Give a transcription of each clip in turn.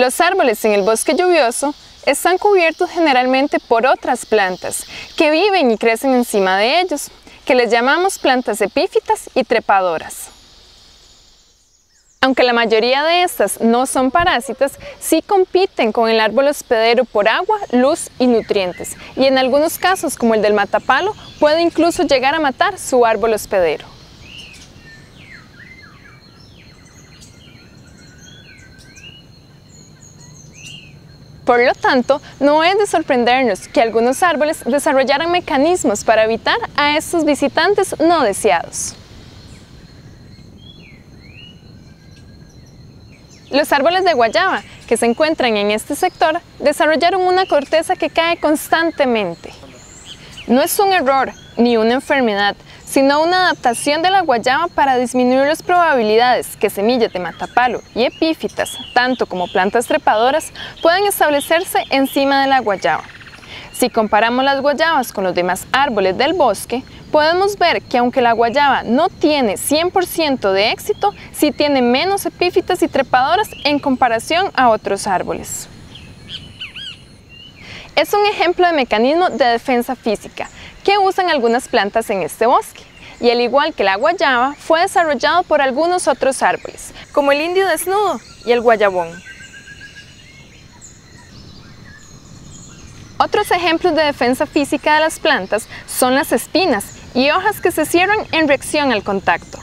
Los árboles en el bosque lluvioso están cubiertos generalmente por otras plantas que viven y crecen encima de ellos, que les llamamos plantas epífitas y trepadoras. Aunque la mayoría de estas no son parásitas, sí compiten con el árbol hospedero por agua, luz y nutrientes, y en algunos casos, como el del matapalo, puede incluso llegar a matar su árbol hospedero. Por lo tanto, no es de sorprendernos que algunos árboles desarrollaran mecanismos para evitar a estos visitantes no deseados. Los árboles de guayaba que se encuentran en este sector desarrollaron una corteza que cae constantemente. No es un error ni una enfermedad, sino una adaptación de la guayaba para disminuir las probabilidades que semillas de matapalo y epífitas, tanto como plantas trepadoras, puedan establecerse encima de la guayaba. Si comparamos las guayabas con los demás árboles del bosque, podemos ver que aunque la guayaba no tiene 100% de éxito, sí tiene menos epífitas y trepadoras en comparación a otros árboles. Es un ejemplo de mecanismo de defensa física que usan algunas plantas en este bosque y al igual que la guayaba, fue desarrollado por algunos otros árboles, como el indio desnudo y el guayabón. Otros ejemplos de defensa física de las plantas son las espinas y hojas que se cierran en reacción al contacto.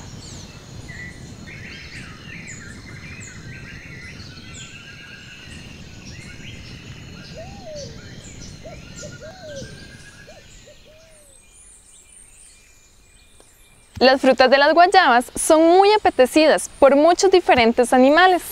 Las frutas de las guayabas son muy apetecidas por muchos diferentes animales.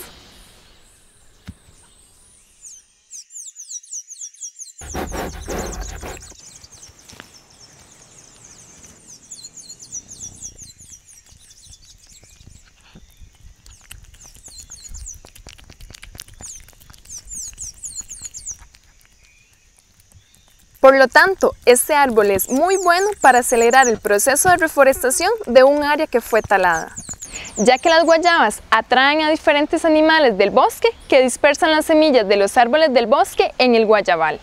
Por lo tanto, este árbol es muy bueno para acelerar el proceso de reforestación de un área que fue talada, ya que las guayabas atraen a diferentes animales del bosque que dispersan las semillas de los árboles del bosque en el guayabal.